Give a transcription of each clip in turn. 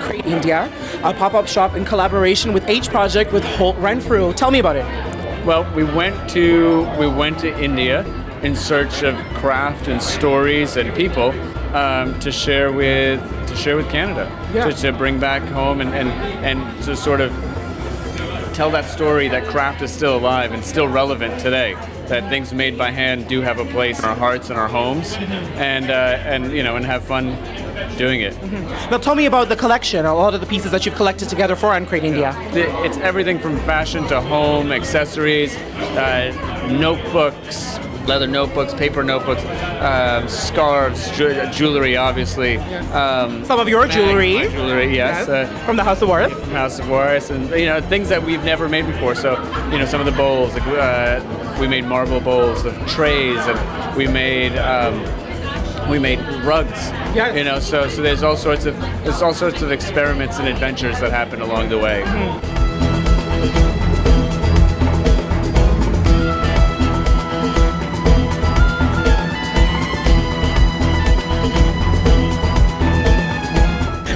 Crete, India, a pop-up shop in collaboration with H Project with Holt Renfrew. Tell me about it. Well, we went to we went to India in search of craft and stories and people um, to share with to share with Canada, Yeah. to, to bring back home and, and and to sort of tell that story that craft is still alive and still relevant today. That things made by hand do have a place in our hearts and our homes, and uh, and you know and have fun doing it. Now, tell me about the collection, a lot of the pieces that you've collected together for Uncrate India. It's everything from fashion to home, accessories, uh, notebooks, leather notebooks, paper notebooks, um, scarves, ju- jewelry, obviously. Um, Some of your jewelry. my jewelry, yes. Uh, from the House of Worth. House of Waris, and you know things that we've never made before. So you know some of the bowls, like uh, we made marble bowls, of trays, and we made um, we made rugs. Yes. You know, so so there's all sorts of there's all sorts of experiments and adventures that happen along the way.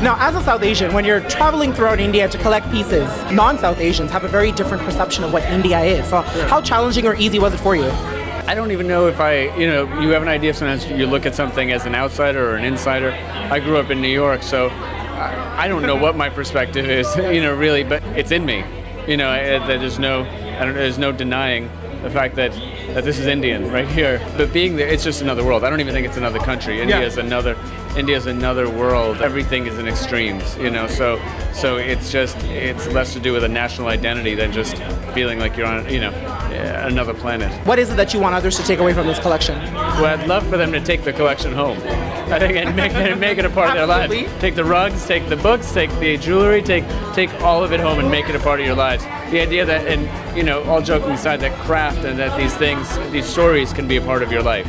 Now, as a South Asian, when you're traveling throughout India to collect pieces, non South Asians have a very different perception of what India is. So, how challenging or easy was it for you? I don't even know if I, you know, you have an idea. Sometimes you look at something as an outsider or an insider. I grew up in New York, so I, don't know what my perspective is, you know, really, but it's in me. You know, I, that there's no, I don't, there's no denying the fact that that this is Indian right here. But being there, it's just another world. I don't even think it's another country. India Yeah. is another, India is another world. Everything is in extremes, you know. So, so it's just, it's less to do with a national identity than just feeling like you're on, you know, eh, another planet. What is it that you want others to take away from this collection? Well, I'd love for them to take the collection home. I think and make it, make it a part of their lives. Take the rugs, take the books, take the jewelry, take take all of it home and make it a part of your lives. The idea that, and you know, all joking aside, that craft and that these things, these stories can be a part of your life.